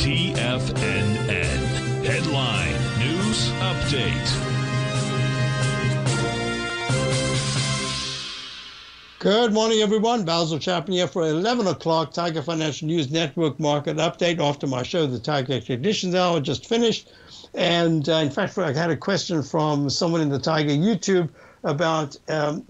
TFNN. Headline News Update. Good morning, everyone. Basil Chapman here for 11 o'clock Tiger Financial News Network market update after my show, the Tiger Technician's Hour, just finished. And uh, in fact, I had a question from someone in the Tiger YouTube about um,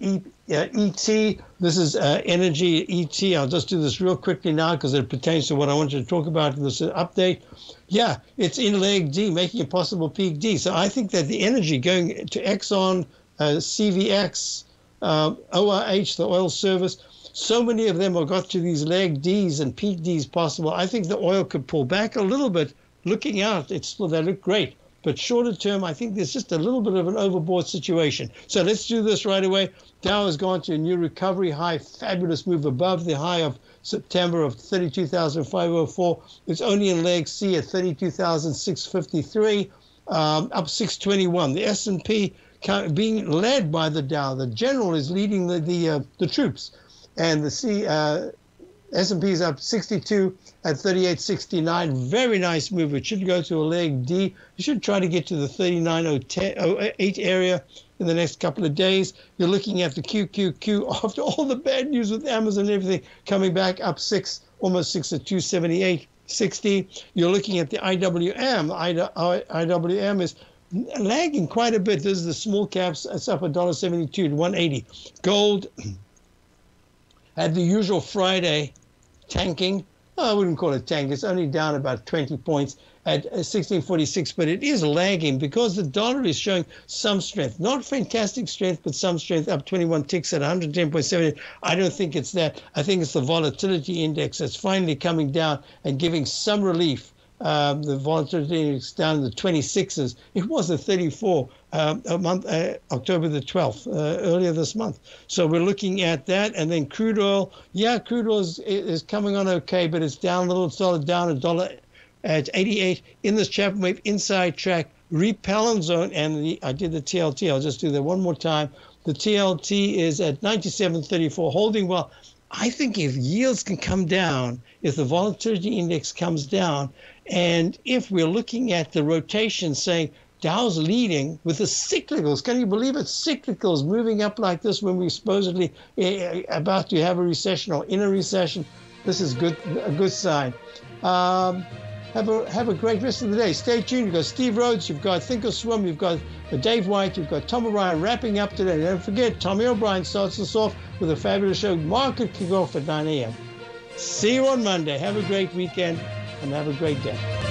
uh, ET. This is uh, energy ET. I'll just do this real quickly now because it pertains to what I wanted to talk about in this update. Yeah, it's in leg D, making a possible peak D. So I think that the energy going to Exxon, uh, CVX, uh, OIH, the oil service. So many of them have got to these leg Ds and peak Ds possible. I think the oil could pull back a little bit. Looking out, it's still they look great. But shorter term, I think there's just a little bit of an overbought situation. So let's do this right away. Dow has gone to a new recovery high, fabulous move above the high of September of 32,504. It's only in leg C at 32,653, um, up 621. The S&P being led by the Dow. The general is leading the the, uh, the troops, and the C uh, S&P is up 62 at 38.69. Very nice move. It should go to a leg D. You should try to get to the 39.08 area in the next couple of days. You're looking at the QQQ after all the bad news with Amazon and everything coming back up six, almost six at 278. 60. You're looking at the IWM. IWM is lagging quite a bit. This is the small caps. It's up $1.72 to 180. Gold had the usual Friday tanking. I wouldn't call it tank. It's only down about 20 points at uh, 1646, but it is lagging because the dollar is showing some strength. Not fantastic strength, but some strength, up 21 ticks at 110.7. I don't think it's that. I think it's the volatility index that's finally coming down and giving some relief um, the volatility index down in the 26s. It was a 34 um, a month, uh, October the 12th, uh, earlier this month. So we're looking at that, and then crude oil. Yeah, crude oil is, is coming on okay, but it's down a little. It's down a dollar at 88 in this Chapman Wave inside track repellent zone, and the, I did the TLT. I'll just do that one more time. The TLT is at 97.34, holding well. I think if yields can come down, if the volatility index comes down, and if we're looking at the rotation saying Dow's leading with the cyclicals, can you believe it? Cyclicals moving up like this when we're supposedly uh, about to have a recession or in a recession. This is good, a good sign. Um, have a have a great rest of the day. Stay tuned. You've got Steve Rhodes, you've got Thinkorswim, you've got uh, Dave White, you've got Tom O'Brien wrapping up today. Don't forget, Tommy O'Brien starts us off with a fabulous show. Market kickoff at 9 a.m. See you on Monday. Have a great weekend and have a great day.